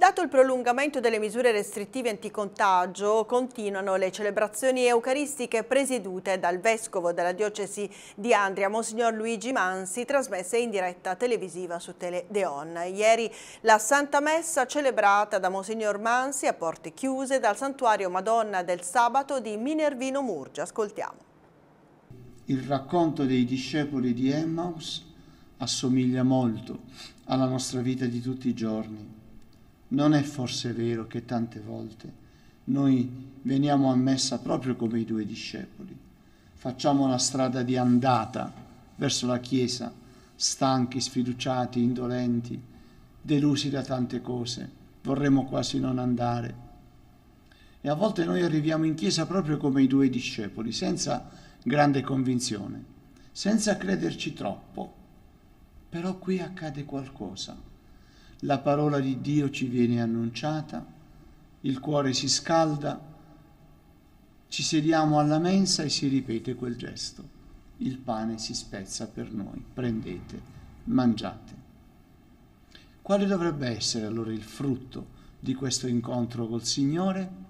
Dato il prolungamento delle misure restrittive anticontagio, continuano le celebrazioni eucaristiche presiedute dal Vescovo della Diocesi di Andria, Monsignor Luigi Mansi, trasmesse in diretta televisiva su Teledeon. Ieri la Santa Messa celebrata da Monsignor Mansi a porte chiuse dal Santuario Madonna del Sabato di Minervino Murgia. Ascoltiamo. Il racconto dei discepoli di Emmaus assomiglia molto alla nostra vita di tutti i giorni non è forse vero che tante volte noi veniamo a messa proprio come i due discepoli? Facciamo la strada di andata verso la Chiesa, stanchi, sfiduciati, indolenti, delusi da tante cose, vorremmo quasi non andare. E a volte noi arriviamo in Chiesa proprio come i due discepoli, senza grande convinzione, senza crederci troppo. Però qui accade qualcosa la parola di Dio ci viene annunciata, il cuore si scalda, ci sediamo alla mensa e si ripete quel gesto. Il pane si spezza per noi, prendete, mangiate. Quale dovrebbe essere allora il frutto di questo incontro col Signore?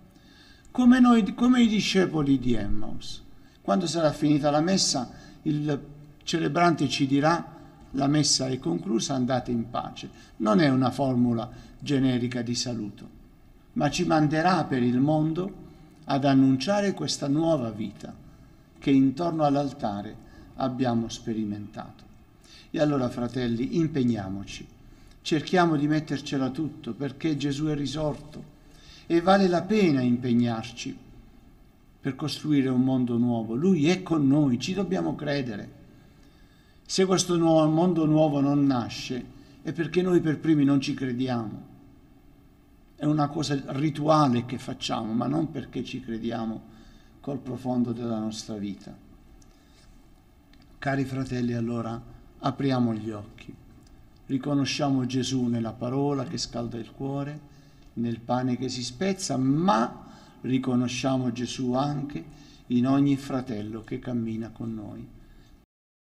Come, noi, come i discepoli di Emmaus. Quando sarà finita la messa, il celebrante ci dirà la messa è conclusa, andate in pace. Non è una formula generica di saluto, ma ci manderà per il mondo ad annunciare questa nuova vita che intorno all'altare abbiamo sperimentato. E allora, fratelli, impegniamoci, cerchiamo di mettercela tutto perché Gesù è risorto e vale la pena impegnarci per costruire un mondo nuovo. Lui è con noi, ci dobbiamo credere. Se questo nuovo, mondo nuovo non nasce è perché noi per primi non ci crediamo. È una cosa rituale che facciamo, ma non perché ci crediamo col profondo della nostra vita. Cari fratelli, allora apriamo gli occhi, riconosciamo Gesù nella parola che scalda il cuore, nel pane che si spezza, ma riconosciamo Gesù anche in ogni fratello che cammina con noi